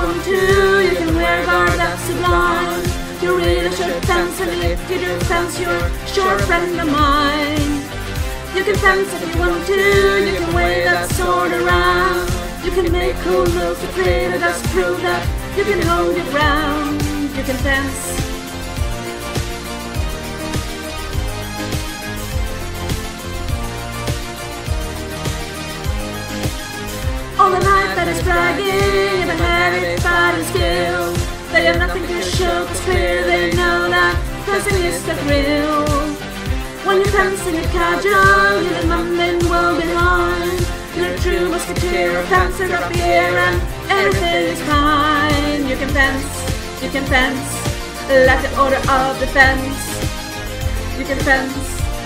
want to, you can wear a garb that's sublime. You really should fence, and if you do fence, you're a sure friend of mine. You can fence if you want to, you can wave that sword around. You can make cool moves create a dust prove that you can hold your ground. You can fence. All the knight that is bragging and fighting skill. They have nothing to show, it's clear they know that fencing is the thrill. When you're fencing a casual, you're the mumbling well behind. You're a true musketeer, fencer up the air, and everything is fine. You can fence, you can fence, like the order of defense. You can fence,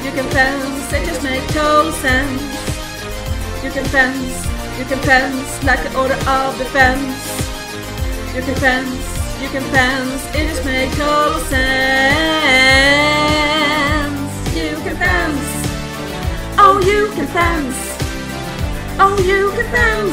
you can fence, it just makes total sense. You can fence, you can fence, like the order of defense. You can fence, you can fence, it just makes total sense. You can fence, oh you can fence, oh you can fence.